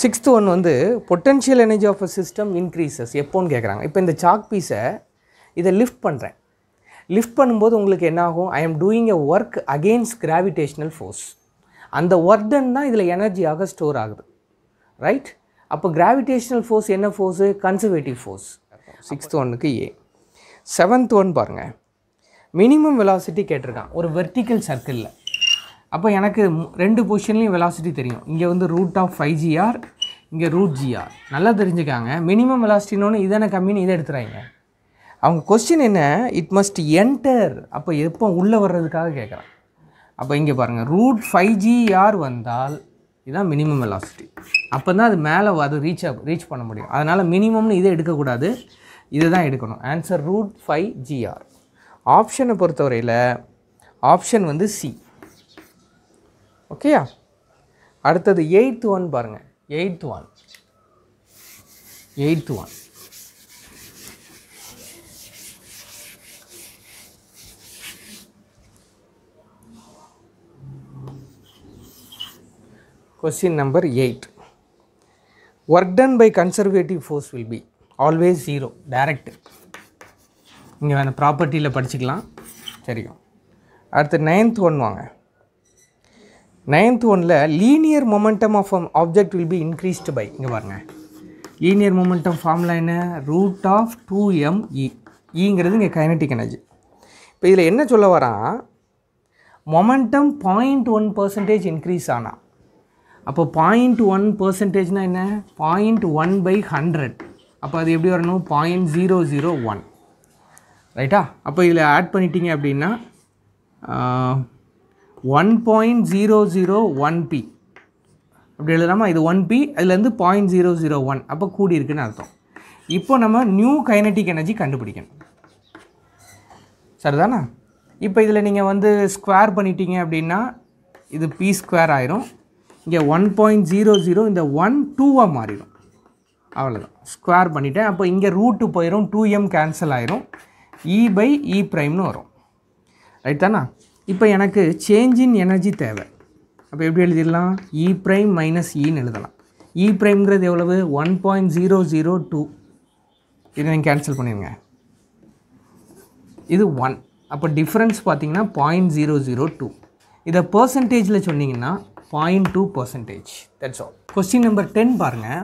Sixth one வந்து potential energy of a system increases எப்போன்னு கேட்குறாங்க இப்போ இந்த சாக் பீஸை இதை லிஃப்ட் பண்ணுறேன் லிஃப்ட் பண்ணும்போது உங்களுக்கு என்ன ஆகும்? I am doing a work against gravitational force அந்த ஒர்டன் தான் இதில் எனர்ஜியாக ஸ்டோர் ஆகுது. ரைட் அப்போ கிராவிடேஷ்னல் ஃபோர்ஸ் என்ன ஃபோர்ஸு கன்சர்வேட்டிவ் ஃபோர்ஸ் சிக்ஸ்த் ஒன்னுக்கு ஏ செவன்த் ஒன் பாருங்கள் மினிமம் வெலாசிட்டி கேட்டிருக்கான். ஒரு வெர்டிக்கல் சர்க்கிளில் அப்போ எனக்கு ரெண்டு பொசிஷன்லேயும் வெலாசிட்டி தெரியும். இங்கே வந்து ரூட் ஆஃப் ஃபைவ் ஜிஆர் இங்கே ரூட் ஜிஆர் நல்லா தெரிஞ்சுக்காங்க. மினிமம் வெலாசிட்டினோன்னு இதான கம்மின்னு இதை எடுத்துகிறாங்க அவங்க கொஸ்டின் என்ன? இட் மஸ்ட் என்டர் அப்போ எப்போ உள்ளே வர்றதுக்காக கேட்குறான் அப்போ இங்கே பாருங்கள் ரூட் ஃபைவ் ஜிஆர் வந்தால் இதுதான் மினிமம் வெலாசிட்டி அப்போ தான் அது மேலே அது ரீச் ரீச் பண்ண முடியும். அதனால் மினிமம்னு இதை எடுக்கக்கூடாது. இதை தான் எடுக்கணும் ஆன்சர் ரூட் ஃபைவ் ஜிஆர் ஆப்ஷனை பொறுத்தவரையில் ஆப்ஷன் வந்து சி ஓகேயா அடுத்தது எயித்து ஒன் பாருங்கள் eighth one eighth one question number eight work done by conservative force will be always zero direct இங்கே வேணும் ப்ராப்பர்ட்டியில் படிச்சுக்கலாம். தெரியும் அடுத்து நைன்த் ஒன் வாங்க. நைன்த் ஒனில் linear momentum of object will be increased by இங்கே பாருங்க. லீனியர் மொமெண்டம் ஃபார்முலா என்ன? Root of two M E இங்கிறது இங்கே கைனட்டிக் எனர்ஜி இப்போ இதில் என்ன சொல்ல வரான்? Momentum point one percentage increase ஆனால் அப்போ பாயிண்ட் ஒன் பர்சன்டேஜ்னால் என்ன? பாயிண்ட் ஒன் பை ஹண்ட்ரட் அப்போ அது எப்படி வரணும்? பாயிண்ட் ஜீரோ ஜீரோ ஒன் ரைட்டா அப்போ இதில் ஆட் பண்ணிட்டீங்க அப்படின்னா one point zero zero one B அப்படி எழுதாமா இது ஒன் பி அதுலேருந்து பாயிண்ட் ஜீரோ ஜீரோ ஒன் அப்போ கூடி இருக்குன்னு அர்த்தம். இப்போ நம்ம நியூ கைனட்டிக் எனர்ஜி கண்டுபிடிக்கணும். சரிதானா? இப்போ இதில் நீங்கள் வந்து ஸ்கொயர் பண்ணிட்டீங்க அப்படின்னா இது பி ஸ்கொயர் ஆயிரும். இங்கே ஒன் பாயிண்ட் ஜீரோ ஜீரோ இந்த ஒன் டூவாக மாறிடும் அவ்வளோதான் ஸ்கொயர் பண்ணிட்டேன். அப்போ இங்கே ரூட்டு போயிடும் டூ எம் கேன்சல் ஆயிரும். இ பை இ ப்ரைம்னு வரும். ரைட் தானா? இப்போ எனக்கு சேஞ்ச் இன் எனர்ஜி தேவை. அப்போ எப்படி எழுதிடலாம்? இ ப்ரைம் மைனஸ் இன்னு எழுதலாம். E இ ப்ரைம்ங்கிறது எவ்வளவு? One point zero zero two இதை நீங்கள் கேன்சல் பண்ணிடுங்க. இது ஒன் அப்போ டிஃப்ரென்ஸ் பார்த்தீங்கன்னா பாயிண்ட் ஜீரோ ஜீரோ டூ இதை பர்சன்டேஜில் சொன்னீங்கன்னா point two percentage that's all question number ten பாருங்கள்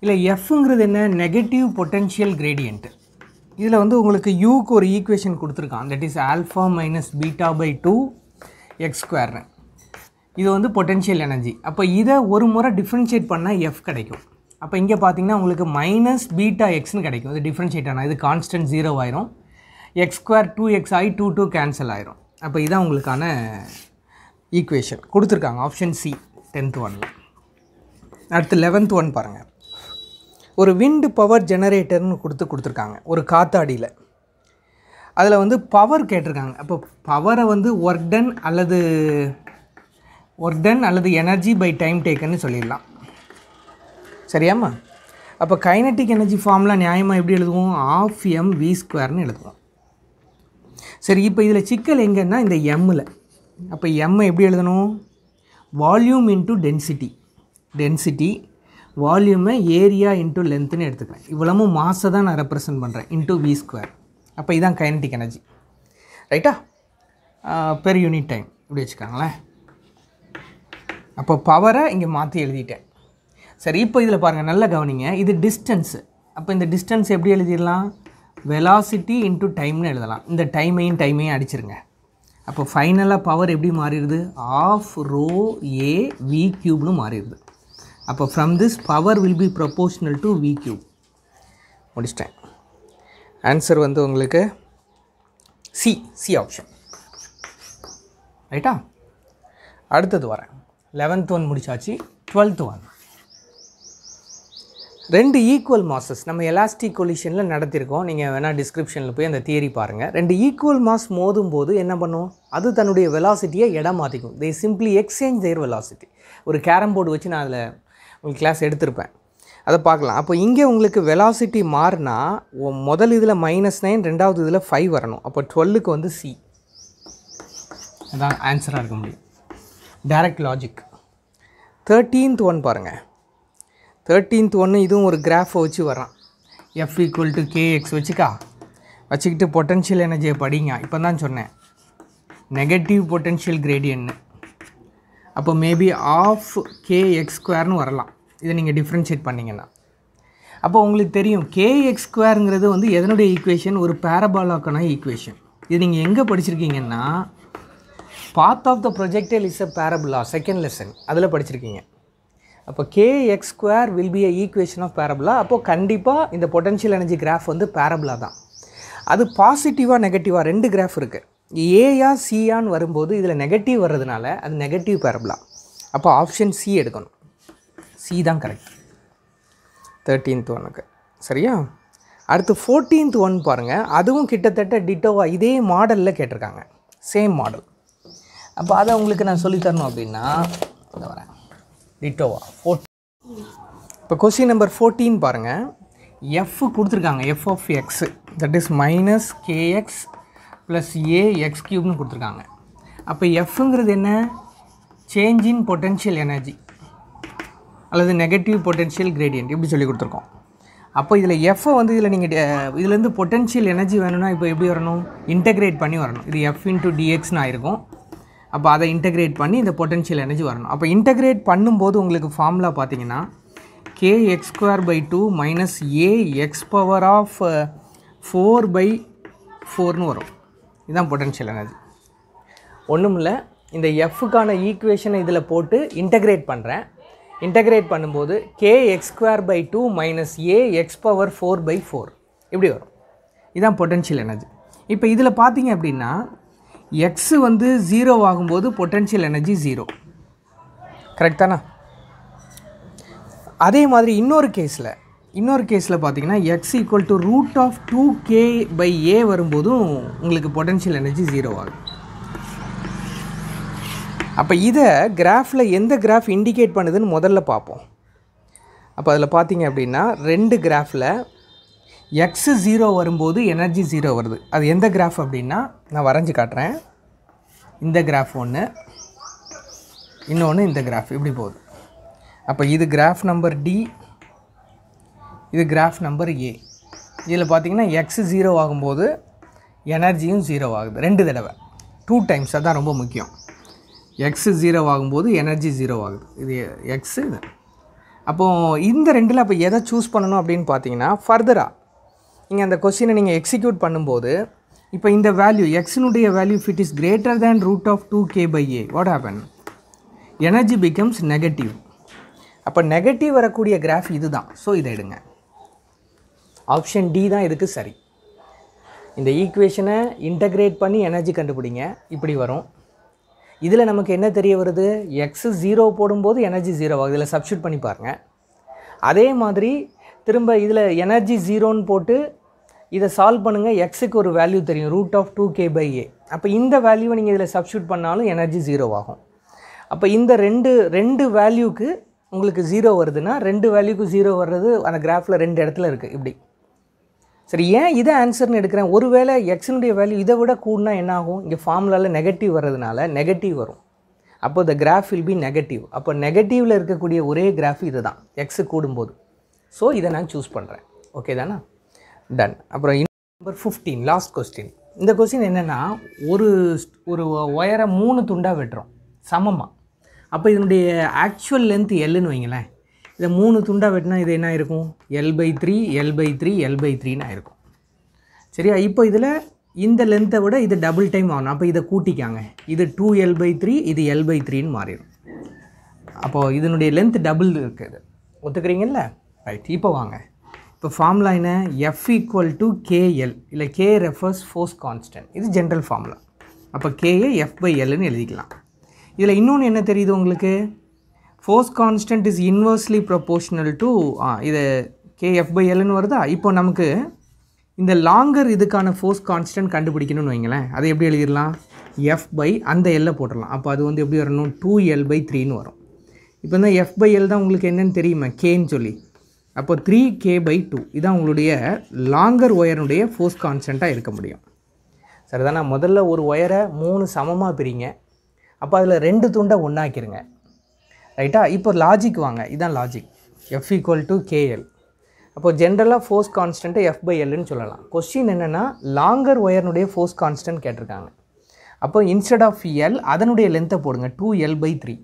இல்லை எஃப்ங்கிறது என்ன? Negative potential gradient. இதில் வந்து உங்களுக்கு யூக்கு ஒரு ஈக்குவேஷன் கொடுத்துருக்கான். That is alpha minus beta by two X ஸ்கொயர்னு இது வந்து பொட்டென்ஷியல் எனர்ஜி அப்போ இதை ஒரு முறை டிஃப்ரென்ஷியேட் பண்ணால் எஃப் கிடைக்கும். அப்போ இங்கே பார்த்தீங்கன்னா உங்களுக்கு மைனஸ் பீட்டா எக்ஸ்னு கிடைக்கும். இது டிஃப்ரென்ஷியேட் ஆனால் இது கான்ஸ்டன்ட் ஜீரோ ஆயிரும். எக்ஸ் ஸ்கொயர் டூ எக்ஸ் ஆகி டூ டூ கேன்சல் ஆயிரும். அப்போ இதான் உங்களுக்கான ஈக்குவேஷன் கொடுத்துருக்காங்க. ஆப்ஷன் சி டென்த் ஒனில் அடுத்து லெவன்த் ஒன் பாருங்கள் ஒரு விண்டு பவர் ஜெனரேட்டர்னு கொடுத்து கொடுத்துருக்காங்க. ஒரு காத்தாடியில். அதில் வந்து பவர் கேட்டிருக்காங்க. அப்போ பவரை வந்து ஒர்க் டன் அல்லது ஒர்க் டன் அல்லது எனர்ஜி பை டைம் டேக்கன்னு சொல்லிடலாம். சரியாம்மா? அப்போ கைனட்டிக் எனர்ஜி ஃபார்ம்லாம் நியாயமாக எப்படி எழுதுவோம்? ஆஃப் எம் வி ஸ்கொயர்னு எழுதுவோம். சரி இப்போ இதில் சிக்கல் எங்கன்னா இந்த எம்மில் அப்போ எம்மை எப்படி எழுதணும்? வால்யூம் இன்ட்டு டென்சிட்டி டென்சிட்டி வால்யூமை ஏரியா இன்ட்டு லென்த்துன்னு எடுத்துக்கிறேன். இவ்வளவும் மாசை தான் நான் ரெப்ரசன்ட் பண்ணுறேன் இன்ட்டு வி ஸ்கொயர் அப்போ இதுதான் கைனட்டிக் எனர்ஜி ரைட்டா பெர் யூனிட் டைம் இப்படி வச்சுக்காங்களேன். அப்போ பவரை இங்கே மாற்றி எழுதிட்டேன். சரி இப்போ இதில் பாருங்கள் நல்லா கவனிங்க. இது டிஸ்டன்ஸு அப்போ இந்த டிஸ்டன்ஸ் எப்படி எழுதிடலாம்? வெலாசிட்டி இன்ட்டு டைம்னு எழுதலாம். இந்த டைமையும் டைமையும் அடிச்சிருங்க. அப்போ ஃபைனலாக பவர் எப்படி மாறிடுது? ஆஃப் ரோ ஏ வி க்யூப்னு மாறிடுது. அப்போ from this power will be proportional to V cube முடிச்சிட்டேன். ஆன்சர் வந்து உங்களுக்கு சி சி ஆப்ஷன் ரைட்டா அடுத்தது வரேன். லெவன்த் ஒன் முடிச்சாச்சு. டுவெல்த் ஒன் ரெண்டு ஈக்குவல் மாசஸ் நம்ம எலாஸ்டிக் கொலிஷனில் நடத்தியிருக்கோம் நீங்கள் வேணால் டிஸ்கிரிப்ஷனில் போய் அந்த தியரி பாருங்கள் ரெண்டு ஈக்குவல் மாஸ் மோதும் போது என்ன பண்ணும்? அது தன்னுடைய வெலாசிட்டியை இடம் மாற்றிக்கும் they simply exchange their velocity ஒரு கேரம் போர்டு வச்சு நான் அதில் உங்களுக்கு கிளாஸ் எடுத்திருப்பேன். அதை பார்க்கலாம். அப்போ இங்கே உங்களுக்கு வெலாசிட்டி மாறினா முதல் இதில் மைனஸ் நைன் ரெண்டாவது இதில் ஃபைவ் வரணும். அப்போ டுவெல்லுக்கு வந்து சி அதான் ஆன்சராக இருக்க முடியும். டைரக்ட் லாஜிக் தேர்ட்டீன்த் ஒன் பாருங்கள் தேர்ட்டீன்த் ஒன்று இதுவும் ஒரு கிராஃபை வச்சு வரான் F equal to K X வச்சுக்கா? வச்சுக்கிட்டு பொட்டன்ஷியல் எனர்ஜியை படிங்க. இப்போ தான் சொன்னேன். நெகட்டிவ் பொட்டன்ஷியல் கிரேடியன்னு அப்போ மேபி ஆஃப் கே எக்ஸ் ஸ்கொயர்னு வரலாம். இதை நீங்கள் டிஃப்ரென்ஷியேட் பண்ணிங்கன்னா. அப்போ உங்களுக்கு தெரியும் கே எக்ஸ் ஸ்கொயருங்கிறது வந்து எதனுடைய ஈக்குவேஷன் ஒரு பேரபாலாக்கான ஈக்குவேஷன் இது நீங்கள் எங்கே படிச்சிருக்கீங்கன்னா path of the projectile is a parabola second lesson அதில் படிச்சிருக்கீங்க. அப்போ K X square will be a equation of parabola அப்போது கண்டிப்பாக இந்த பொட்டன்ஷியல் எனர்ஜி கிராஃப் வந்து பேரபுலா தான். அது பாசிட்டிவாக நெகட்டிவாக ரெண்டு கிராஃப் இருக்குது ஏயா சியான்னு வரும்போது இதில் நெகட்டிவ் வர்றதுனால அது நெகட்டிவ் பேரபிளா அப்போ ஆப்ஷன் சி எடுக்கணும். சி தான் கரெக்ட் தேர்ட்டீன்த் ஒனுக்கு சரியா? அடுத்து ஃபோர்டீன்த் ஒன் பாருங்கள் அதுவும் கிட்டத்தட்ட டிட்டோவா இதே மாடலில் கேட்டிருக்காங்க. சேம் மாடல் அப்போ அதை உங்களுக்கு நான் சொல்லித் தரணும் அப்படின்னா வரேன் டிட்டோவா ஃபோர்ட் இப்போ கொஸ்டின் நம்பர் ஃபோர்டீன் பாருங்கள் எஃப் கொடுத்துருக்காங்க. F of X that is minus KX plus A X கியூப்னு கொடுத்துருக்காங்க. அப்போ எஃப்ங்கிறது என்ன? சேஞ்ச் இன் பொட்டென்ஷியல் எனர்ஜி அல்லது நெகட்டிவ் பொட்டென்ஷியல் கிரேடியன்ட் இப்படி சொல்லி கொடுத்துருக்கோம். அப்போ இதில் எஃப்ஐ வந்து இதில் நீங்கள் இதுலேருந்து பொட்டென்ஷியல் எனர்ஜி வேணும்னா இப்போ எப்படி வரணும்? இன்டெகிரேட் பண்ணி வரணும். இது எஃப் இன்ட்டு டிஎக்ஸ்னு ஆயிருக்கும். அப்போ அதை இன்டெகிரேட் பண்ணி இந்த பொட்டென்ஷியல் எனர்ஜி வரணும். அப்போ இன்டகிரேட் பண்ணும்போது உங்களுக்கு ஃபார்முலா பார்த்தீங்கன்னா K X square by two minus A X power of four by ஃபோர்னு வரும். இதுதான் பொட்டன்ஷியல் எனர்ஜி ஒன்றும் இல்லை இந்த எஃப்க்கான ஈக்குவேஷனை இதில் போட்டு இன்டகிரேட் பண்ணுறேன் இன்டகிரேட் பண்ணும்போது K X square by two minus A X power four by four இப்படி வரும். இதுதான் பொட்டன்ஷியல் எனர்ஜி இப்போ இதில் பார்த்தீங்க அப்படின்னா எக்ஸு வந்து ஜீரோ ஆகும்போது பொட்டன்ஷியல் எனர்ஜி ஜீரோ கரெக்டானா அதே மாதிரி இன்னொரு கேஸில் இன்னொரு கேஸில் பார்த்தீங்கன்னா X equal to root of two K by A வரும்போதும் உங்களுக்கு பொட்டென்ஷியல் எனர்ஜி ஜீரோ ஆகும். அப்போ இதை கிராஃபில் எந்த கிராஃப் இண்டிகேட் பண்ணுதுன்னு முதல்ல பார்ப்போம் அப்போ அதில் பார்த்தீங்க அப்படின்னா ரெண்டு கிராஃபில் எக்ஸு ஜீரோ வரும்போது எனர்ஜி ஜீரோ வருது. அது எந்த கிராஃப் அப்படின்னா நான் வரைஞ்சி காட்டுறேன். இந்த கிராஃப் ஒன்று இன்னொன்று இந்த கிராஃப் இப்படி போகுது. அப்போ இது கிராஃப் நம்பர் டி இது கிராஃப் நம்பர் ஏ இதில் பார்த்தீங்கன்னா எக்ஸ் ஜீரோ ஆகும்போது எனர்ஜியும் ஜீரோ ஆகுது. ரெண்டு தடவை. டூ டைம்ஸ் அதான் ரொம்ப முக்கியம். எக்ஸ் ஜீரோ ஆகும்போது எனர்ஜி ஜீரோ ஆகுது. இது எக்ஸு அப்போது இந்த ரெண்டில் அப்போ எதை சூஸ் பண்ணணும் அப்படின்னு பார்த்தீங்கன்னா ஃபர்தராக நீங்கள் அந்த கொஸ்டினை நீங்கள் எக்ஸிக்யூட் பண்ணும்போது இப்போ இந்த value எக்ஸினுடைய value if it is greater than root of two K by A what happen energy becomes negative அப்போ நெகட்டிவ் வரக்கூடிய கிராஃப் இது தான் ஸோ இதை எடுங்க. ஆப்ஷன் டி தான் இதுக்கு சரி. இந்த ஈக்குவேஷனை இன்டகிரேட் பண்ணி எனர்ஜி கண்டுபிடிங்க. இப்படி வரும். இதில் நமக்கு என்ன தெரிய வருது? எக்ஸு ஜீரோ போடும்போது எனர்ஜி ஜீரோ ஆகுது. இதில் சப்ஸ்டியூட் பண்ணி பாருங்கள் அதே மாதிரி திரும்ப இதில் எனர்ஜி ஜீரோன்னு போட்டு இதை சால்வ் பண்ணுங்கள் எக்ஸுக்கு ஒரு வேல்யூ தெரியும். Root of two k by a அப்போ இந்த வேல்யூவை நீங்கள் இதில் சப்ஸ்டியூட் பண்ணாலும் எனர்ஜி ஜீரோ ஆகும். அப்போ இந்த ரெண்டு ரெண்டு வேல்யூக்கு உங்களுக்கு ஜீரோ வருதுன்னா ரெண்டு வேல்யூக்கு ஜீரோ வர்றது அந்த கிராஃபில் ரெண்டு இடத்துல இருக்குது இப்படி. சரி ஏன் இதை ஆன்சர்னு எடுக்கிறேன்? ஒருவேளை எக்ஸினுடைய வேல்யூ இதை விட கூடனா என்ன ஆகும் இங்கே ஃபார்முலாவில் நெகட்டிவ் வர்றதுனால நெகட்டிவ் வரும். அப்போ the graph will be negative அப்போ நெகட்டிவில் இருக்கக்கூடிய ஒரே கிராஃப் இது தான். எக்ஸு கூடும்போது. ஸோ இதை நான் சூஸ் பண்ணுறேன் ஓகே தானே? டன் அப்புறம் நம்பர் ஃபிஃப்டீன் லாஸ்ட் கொஸ்டின் இந்த கொஸ்டின் என்னென்னா ஒரு ஒரு ஒயரை மூணு துண்டாக வெட்டுறோம். சமமாக அப்போ இதனுடைய ஆக்சுவல் லென்த் எல்லுன்னு வைங்களேன். இதை மூணு துண்டாக வெட்டினா இது என்ன இருக்கும் l by three l by three l by த்ரீன்னு ஆயிருக்கும். சரியா? இப்போ இதில் இந்த லென்த்தை விட இது டபுள் டைம் ஆகணும். அப்போ இதை கூட்டிக்காங்க. இது டூ எல் பை த்ரீ இது எல் பை த்ரீன்னு மாறிடும். அப்போது இதனுடைய லென்த் டபுள் இருக்குது ஒத்துக்கிறீங்கல்ல? ரைட் இப்போ வாங்க. இப்போ ஃபார்முலா என்ன? F equal to K L இல்லை கே ரெஃபர்ஸ் ஃபோர்ஸ் கான்ஸ்டன்ட் இது ஜென்ரல் ஃபார்முலா அப்போ கேஏ எஃப் பை எல்னு எழுதிக்கலாம். இதில் இன்னொன்று என்ன தெரியுது உங்களுக்கு? Force constant is inversely proportional to இது கேஎஃப் பை எல்னு வருதா? இப்போ நமக்கு இந்த லாங்கர் இதுக்கான ஃபோர்ஸ் கான்ஸ்டன்ட் கண்டுபிடிக்கணும்னு வைங்களேன். அதை எப்படி எழுதிடலாம்? எஃப் பை அந்த எல்லை போட்டுடலாம். அப்போ அது வந்து எப்படி வரணும்? டூ எல் பை த்ரீன்னு வரும். இப்போ தான் எஃப் பை எல் தான் உங்களுக்கு என்னென்னு தெரியுமா? கேன்னு சொல்லி. அப்போ த்ரீ கே பை டூ இதான் உங்களுடைய லாங்கர் ஒயருடைய ஃபோர்ஸ் கான்ஸ்டண்ட்டாக இருக்க முடியும். சரிதானா? முதல்ல ஒரு ஒயரை மூணு சமமாக பிரிங்க. அப்போ அதில் ரெண்டு துண்டை ஒன்றாக்கிருங்க ரைட்டா? இப்போ லாஜிக் வாங்க. இதுதான் logic f equal to kl அப்போ ஜென்ரலாக ஃபோர்ஸ் கான்ஸ்டன்ட்டு எஃப் பை எல்னு சொல்லலாம். கொஸ்டின் என்னென்னா லாங்கர் ஒயர்னுடைய ஃபோர்ஸ் கான்ஸ்டன்ட் கேட்டிருக்காங்க. அப்போ இன்ஸ்டெட் ஆஃப் எல் அதனுடைய லென்த்தை போடுங்க. Two l by three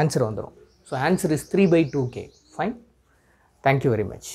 answer வந்துடும் so answer is three by two k fine thank you very much